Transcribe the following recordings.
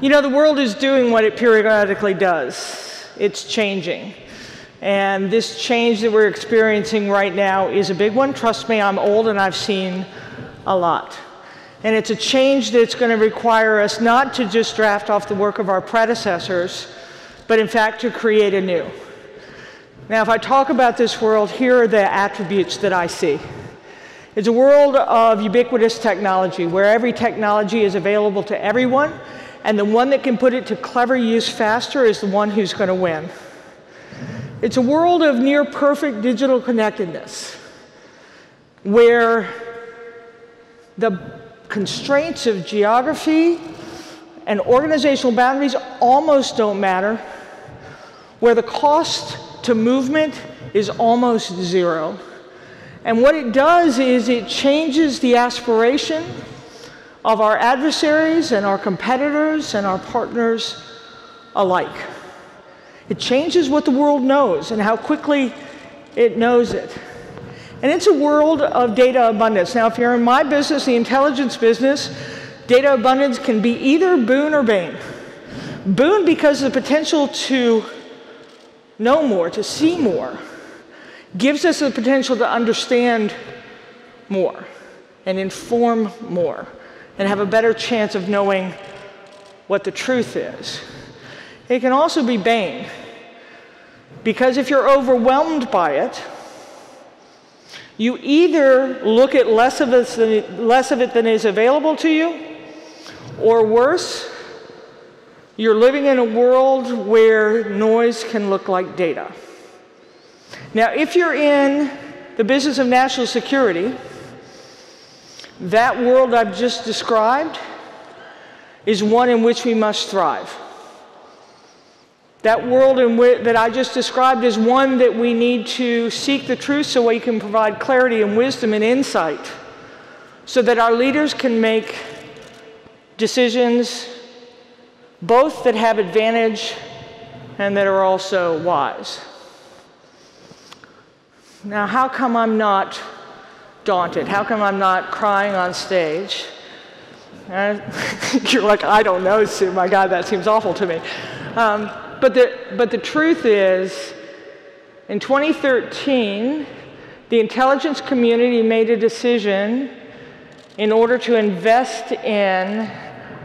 You know, the world is doing what it periodically does. It's changing. And this change that we're experiencing right now is a big one. Trust me, I'm old and I've seen a lot. And it's a change that's going to require us not to just draft off the work of our predecessors, but in fact to create a new. Now, if I talk about this world, here are the attributes that I see. It's a world of ubiquitous technology where every technology is available to everyone, and the one that can put it to clever use faster is the one who's going to win. It's a world of near perfect digital connectedness where the constraints of geography and organizational boundaries almost don't matter, where the cost to movement is almost zero and what it does is it changes the aspiration of our adversaries and our competitors and our partners alike. It changes what the world knows and how quickly it knows it. And it's a world of data abundance. Now, if you're in my business, the intelligence business, data abundance can be either boon or bane. Boon because the potential to know more, to see more gives us the potential to understand more and inform more and have a better chance of knowing what the truth is. It can also be bane, because if you're overwhelmed by it, you either look at less of, it than, less of it than is available to you, or worse, you're living in a world where noise can look like data. Now, if you're in the business of national security, that world I've just described is one in which we must thrive. That world in which, that I just described is one that we need to seek the truth so we can provide clarity and wisdom and insight so that our leaders can make decisions both that have advantage and that are also wise. Now, how come I'm not daunted? How come I'm not crying on stage? Uh, you're like, I don't know, Sue. My God, that seems awful to me. Um, but, the, but the truth is, in 2013, the intelligence community made a decision in order to invest in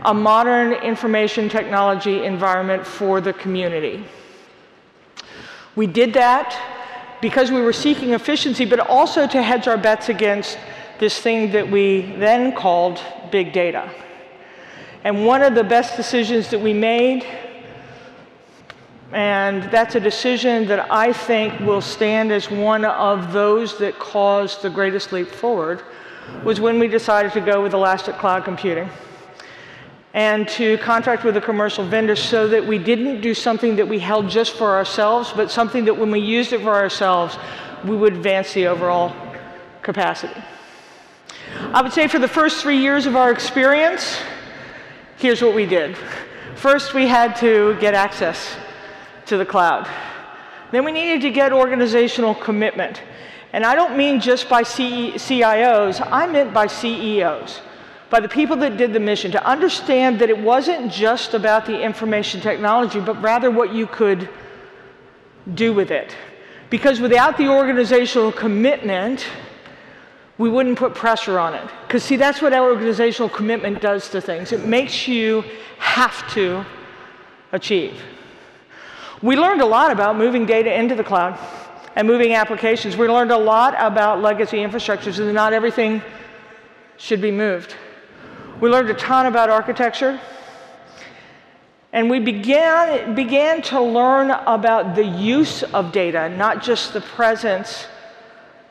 a modern information technology environment for the community. We did that because we were seeking efficiency, but also to hedge our bets against this thing that we then called big data. And one of the best decisions that we made, and that's a decision that I think will stand as one of those that caused the greatest leap forward, was when we decided to go with elastic cloud computing and to contract with a commercial vendor so that we didn't do something that we held just for ourselves, but something that when we used it for ourselves, we would advance the overall capacity. I would say for the first three years of our experience, here's what we did. First, we had to get access to the cloud. Then we needed to get organizational commitment. And I don't mean just by CIOs, I meant by CEOs by the people that did the mission to understand that it wasn't just about the information technology, but rather what you could do with it. Because without the organizational commitment, we wouldn't put pressure on it. Because, see, that's what organizational commitment does to things. It makes you have to achieve. We learned a lot about moving data into the cloud and moving applications. We learned a lot about legacy infrastructures, and not everything should be moved. We learned a ton about architecture. And we began, began to learn about the use of data, not just the presence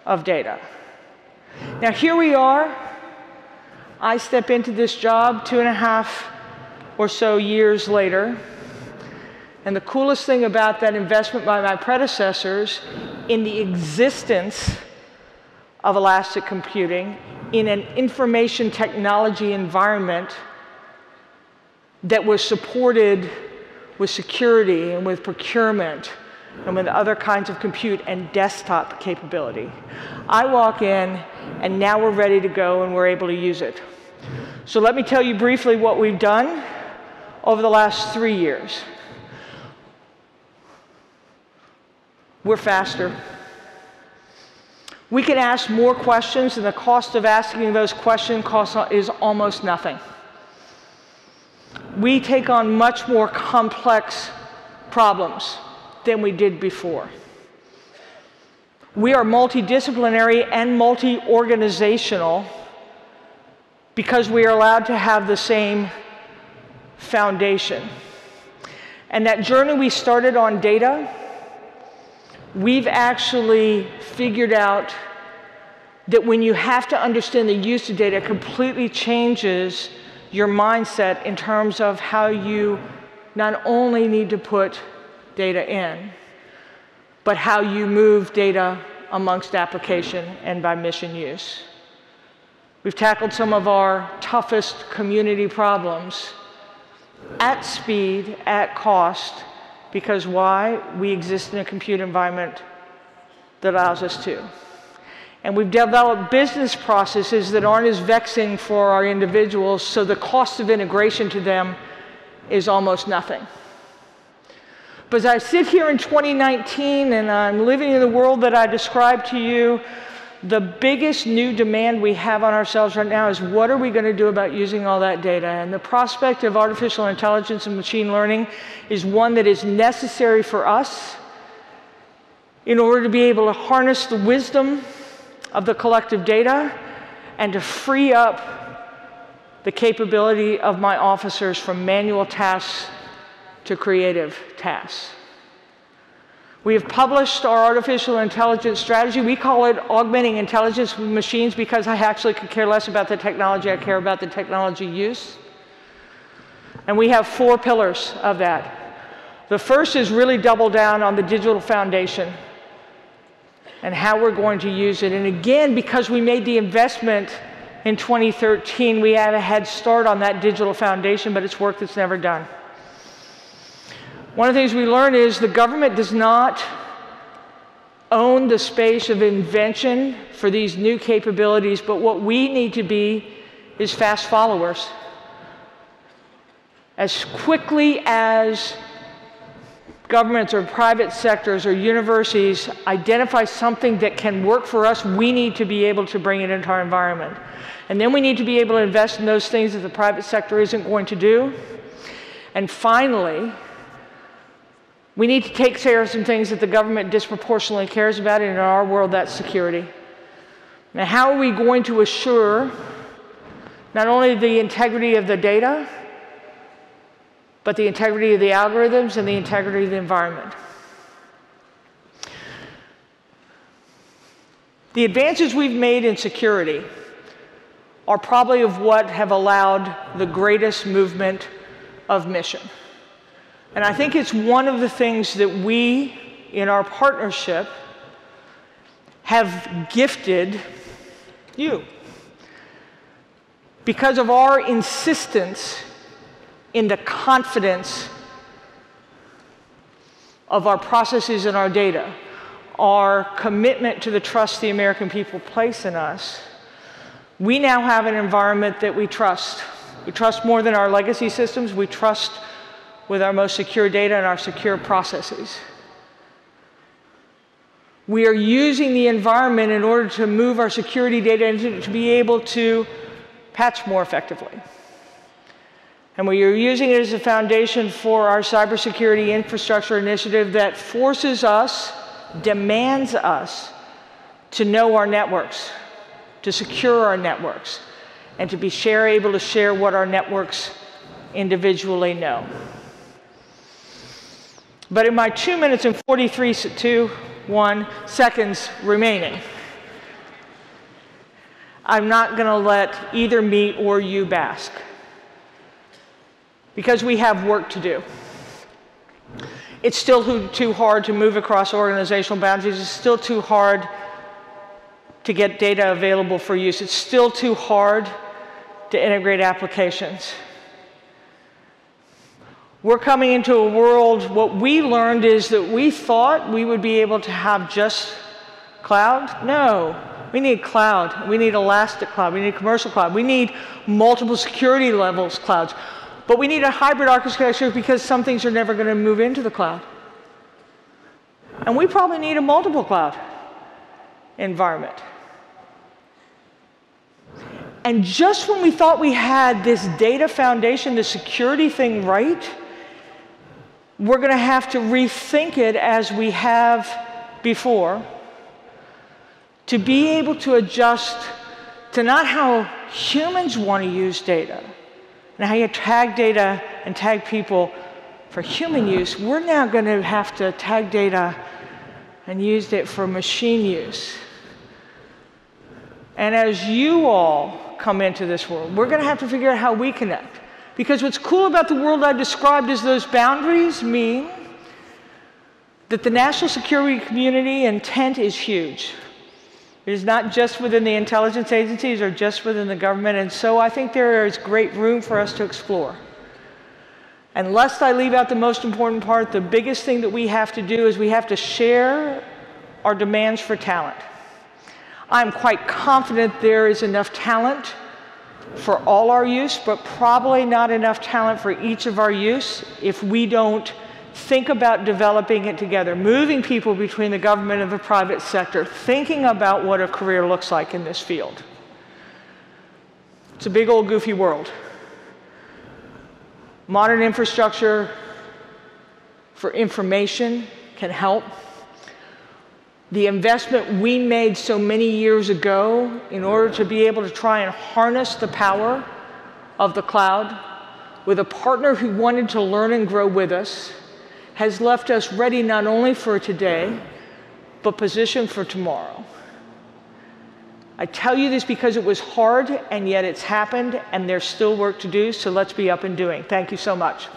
of data. Now, here we are. I step into this job two and a half or so years later. And the coolest thing about that investment by my predecessors in the existence of elastic computing in an information technology environment that was supported with security and with procurement and with other kinds of compute and desktop capability. I walk in, and now we're ready to go and we're able to use it. So let me tell you briefly what we've done over the last three years. We're faster. We can ask more questions, and the cost of asking those questions is almost nothing. We take on much more complex problems than we did before. We are multidisciplinary and multi organizational because we are allowed to have the same foundation. And that journey we started on data, we've actually figured out that when you have to understand the use of data, it completely changes your mindset in terms of how you not only need to put data in, but how you move data amongst application and by mission use. We've tackled some of our toughest community problems at speed, at cost, because why? We exist in a compute environment that allows us to. And we've developed business processes that aren't as vexing for our individuals, so the cost of integration to them is almost nothing. But as I sit here in 2019 and I'm living in the world that I described to you, the biggest new demand we have on ourselves right now is what are we going to do about using all that data? And the prospect of artificial intelligence and machine learning is one that is necessary for us in order to be able to harness the wisdom of the collective data and to free up the capability of my officers from manual tasks to creative tasks. We have published our artificial intelligence strategy. We call it augmenting intelligence with machines because I actually could care less about the technology, I care about the technology use. And we have four pillars of that. The first is really double down on the digital foundation and how we're going to use it. And again, because we made the investment in 2013, we had a head start on that digital foundation, but it's work that's never done. One of the things we learn is the government does not own the space of invention for these new capabilities, but what we need to be is fast followers. As quickly as governments or private sectors or universities identify something that can work for us, we need to be able to bring it into our environment. And then we need to be able to invest in those things that the private sector isn't going to do. And finally, we need to take care of some things that the government disproportionately cares about, and in our world, that's security. Now, how are we going to assure not only the integrity of the data, but the integrity of the algorithms and the integrity of the environment? The advances we've made in security are probably of what have allowed the greatest movement of mission. And I think it's one of the things that we, in our partnership, have gifted you. Because of our insistence in the confidence of our processes and our data, our commitment to the trust the American people place in us, we now have an environment that we trust. We trust more than our legacy systems. We trust with our most secure data and our secure processes. We are using the environment in order to move our security data and to be able to patch more effectively. And we are using it as a foundation for our cybersecurity infrastructure initiative that forces us, demands us to know our networks, to secure our networks, and to be share, able to share what our networks individually know. But in my two minutes and 43, two, one seconds remaining, I'm not going to let either me or you bask because we have work to do. It's still too hard to move across organizational boundaries. It's still too hard to get data available for use. It's still too hard to integrate applications. We're coming into a world, what we learned is that we thought we would be able to have just cloud. No, we need cloud. We need elastic cloud. We need commercial cloud. We need multiple security levels clouds. But we need a hybrid architecture because some things are never going to move into the cloud. And we probably need a multiple cloud environment. And just when we thought we had this data foundation, the security thing right, we're going to have to rethink it as we have before to be able to adjust to not how humans want to use data and how you tag data and tag people for human use. We're now going to have to tag data and use it for machine use. And as you all come into this world. We're going to have to figure out how we connect. Because what's cool about the world I described is those boundaries mean that the national security community intent is huge. It is not just within the intelligence agencies or just within the government, and so I think there is great room for us to explore. And lest I leave out the most important part, the biggest thing that we have to do is we have to share our demands for talent. I'm quite confident there is enough talent for all our use, but probably not enough talent for each of our use if we don't think about developing it together, moving people between the government and the private sector, thinking about what a career looks like in this field. It's a big old goofy world. Modern infrastructure for information can help the investment we made so many years ago in order to be able to try and harness the power of the cloud with a partner who wanted to learn and grow with us has left us ready not only for today, but positioned for tomorrow. I tell you this because it was hard, and yet it's happened, and there's still work to do, so let's be up and doing. Thank you so much.